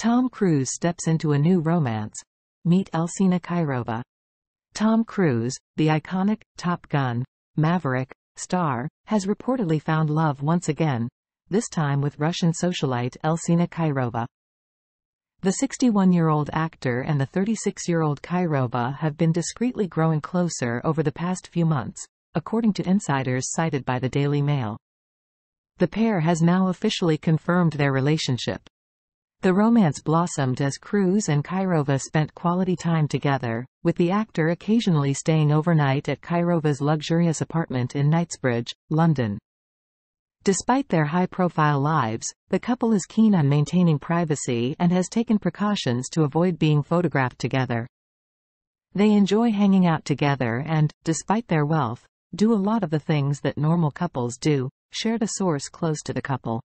Tom Cruise steps into a new romance. Meet Elsina Khayrova. Tom Cruise, the iconic Top Gun, Maverick, star, has reportedly found love once again, this time with Russian socialite Elsina Khayrova. The 61-year-old actor and the 36-year-old Khayrova have been discreetly growing closer over the past few months, according to insiders cited by the Daily Mail. The pair has now officially confirmed their relationship. The romance blossomed as Cruise and Khayrova spent quality time together, with the actor occasionally staying overnight at Khayrova's luxurious apartment in Knightsbridge, London. Despite their high-profile lives, the couple is keen on maintaining privacy and has taken precautions to avoid being photographed together. They enjoy hanging out together and, despite their wealth, do a lot of the things that normal couples do, shared a source close to the couple.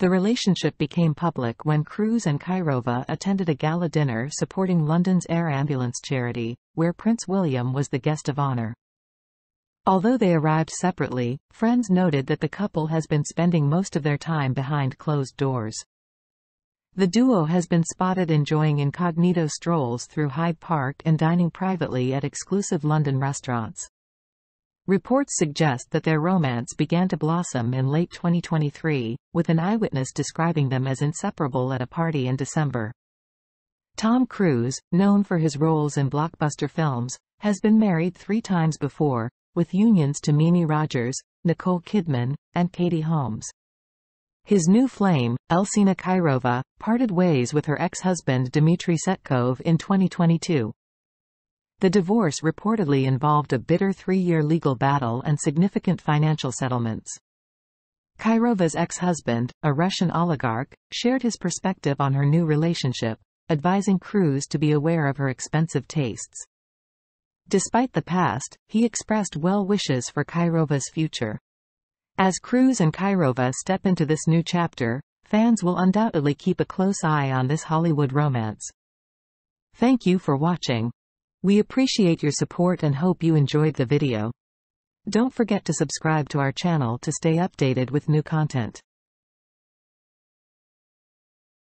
The relationship became public when Cruise and Khayrova attended a gala dinner supporting London's Air Ambulance charity, where Prince William was the guest of honor. Although they arrived separately, friends noted that the couple has been spending most of their time behind closed doors. The duo has been spotted enjoying incognito strolls through Hyde Park and dining privately at exclusive London restaurants. Reports suggest that their romance began to blossom in late 2023, with an eyewitness describing them as inseparable at a party in December. Tom Cruise, known for his roles in blockbuster films, has been married three times before, with unions to Mimi Rogers, Nicole Kidman, and Katie Holmes. His new flame, Elsina Khayrova, parted ways with her ex-husband Dmitry Tsvetkov in 2022. The divorce reportedly involved a bitter three-year legal battle and significant financial settlements. Khayrova's ex-husband, a Russian oligarch, shared his perspective on her new relationship, advising Cruise to be aware of her expensive tastes. Despite the past, he expressed well wishes for Khayrova's future. As Cruise and Khayrova step into this new chapter, fans will undoubtedly keep a close eye on this Hollywood romance. Thank you for watching. We appreciate your support and hope you enjoyed the video. Don't forget to subscribe to our channel to stay updated with new content.